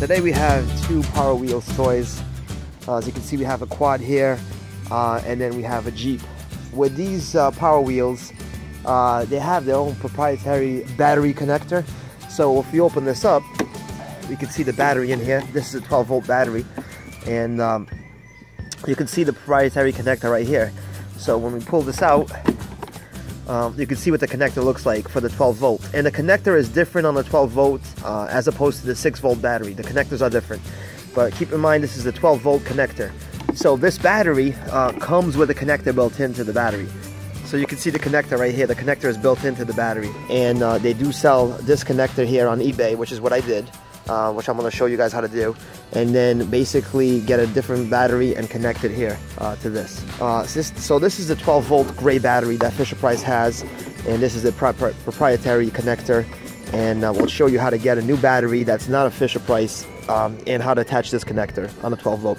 today we have two Power Wheels toys. Uh, as you can see, we have a quad here, uh, and then we have a Jeep. With these uh, Power Wheels, uh, they have their own proprietary battery connector. So if you open this up, you can see the battery in here. This is a 12 volt battery, and um, you can see the proprietary connector right here. So when we pull this out, um, you can see what the connector looks like for the 12 volt. And the connector is different on the 12 volt uh, as opposed to the 6 volt battery. The connectors are different. But keep in mind this is a 12 volt connector. So this battery uh, comes with a connector built into the battery. So you can see the connector right here. The connector is built into the battery. And uh, they do sell this connector here on eBay, which is what I did uh, which I'm going to show you guys how to do, and then basically get a different battery and connect it here uh, to this. Uh, so this is the 12 volt gray battery that Fisher Price has, and this is the proprietary connector, and uh, we'll show you how to get a new battery that's not a Fisher Price um, and how to attach this connector on a 12 volt.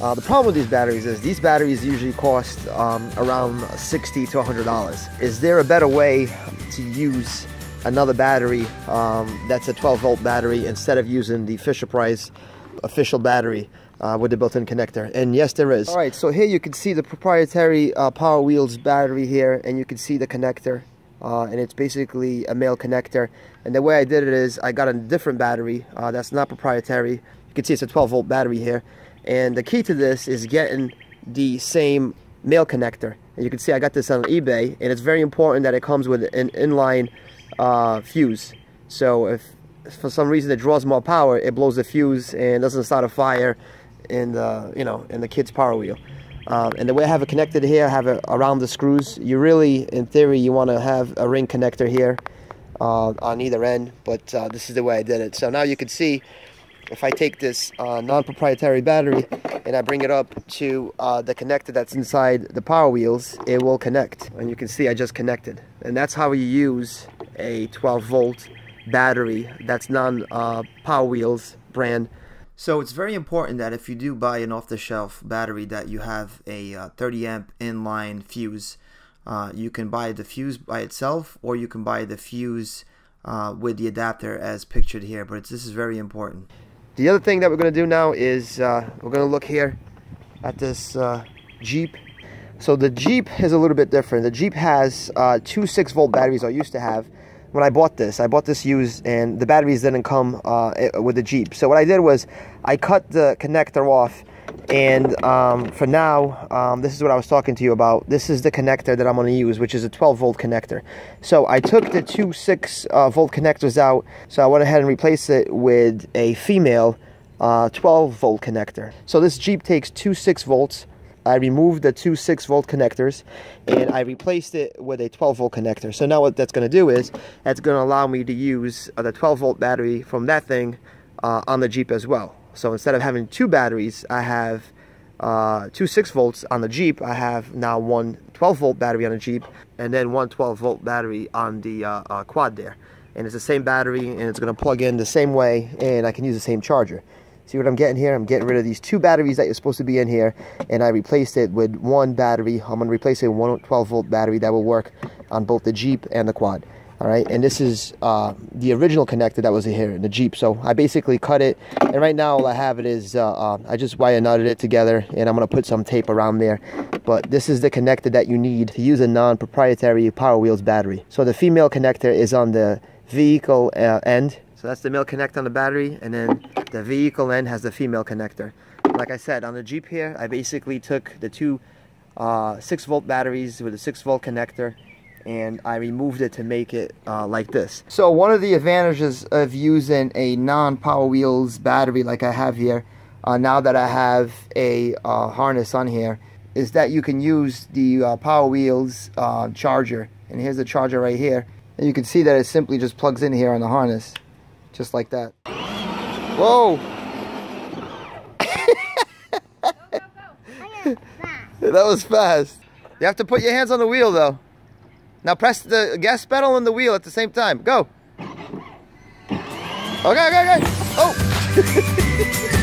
Uh, the problem with these batteries is these batteries usually cost um, around 60 to 100 dollars. Is there a better way to use another battery um, that's a 12 volt battery instead of using the Fisher Price official battery uh, with the built-in connector. And yes there is. All right so here you can see the proprietary uh, power wheels battery here and you can see the connector uh, and it's basically a male connector. And the way I did it is I got a different battery uh, that's not proprietary. You can see it's a 12 volt battery here. And the key to this is getting the same male connector. And you can see I got this on eBay and it's very important that it comes with an inline uh, fuse. So if for some reason it draws more power, it blows the fuse and doesn't start a fire in the you know in the kid's power wheel. Um, and the way I have it connected here, I have it around the screws. You really, in theory, you want to have a ring connector here uh, on either end, but uh, this is the way I did it. So now you can see if I take this uh, non-proprietary battery and I bring it up to uh, the connector that's inside the power wheels, it will connect. And you can see I just connected. And that's how you use a 12 volt battery that's non uh, power wheels brand. So it's very important that if you do buy an off-the-shelf battery that you have a uh, 30 amp inline fuse uh, you can buy the fuse by itself or you can buy the fuse uh, with the adapter as pictured here but this is very important. The other thing that we're going to do now is uh, we're going to look here at this uh, Jeep so the Jeep is a little bit different the Jeep has uh, two 6 volt batteries I used to have when I bought this. I bought this used and the batteries didn't come uh, with the Jeep. So what I did was I cut the connector off and um, for now, um, this is what I was talking to you about. This is the connector that I'm going to use, which is a 12 volt connector. So I took the two 6 uh, volt connectors out, so I went ahead and replaced it with a female uh, 12 volt connector. So this Jeep takes two 6 volts, I removed the two 6 volt connectors and I replaced it with a 12 volt connector. So now what that's going to do is that's going to allow me to use uh, the 12 volt battery from that thing uh, on the Jeep as well. So instead of having two batteries, I have uh, two 6 volts on the Jeep. I have now one 12 volt battery on the Jeep and then one 12 volt battery on the uh, uh, quad there. And it's the same battery and it's going to plug in the same way and I can use the same charger. See what I'm getting here? I'm getting rid of these two batteries that you're supposed to be in here, and I replaced it with one battery. I'm going to replace it with one 12 volt battery that will work on both the Jeep and the quad. All right, and this is uh, the original connector that was in here in the Jeep. So I basically cut it, and right now all I have it is uh, uh, I just wire nutted it together, and I'm gonna put some tape around there. But this is the connector that you need to use a non-proprietary Power Wheels battery. So the female connector is on the vehicle uh, end, that's the male connector on the battery, and then the vehicle end has the female connector. Like I said, on the Jeep here, I basically took the two uh, 6 volt batteries with a 6 volt connector and I removed it to make it uh, like this. So one of the advantages of using a non-Power Wheels battery like I have here, uh, now that I have a uh, harness on here, is that you can use the uh, Power Wheels uh, charger. And here's the charger right here. And you can see that it simply just plugs in here on the harness. Just like that. Whoa! that was fast. You have to put your hands on the wheel though. Now press the gas pedal and the wheel at the same time. Go. Okay, okay, okay. Oh!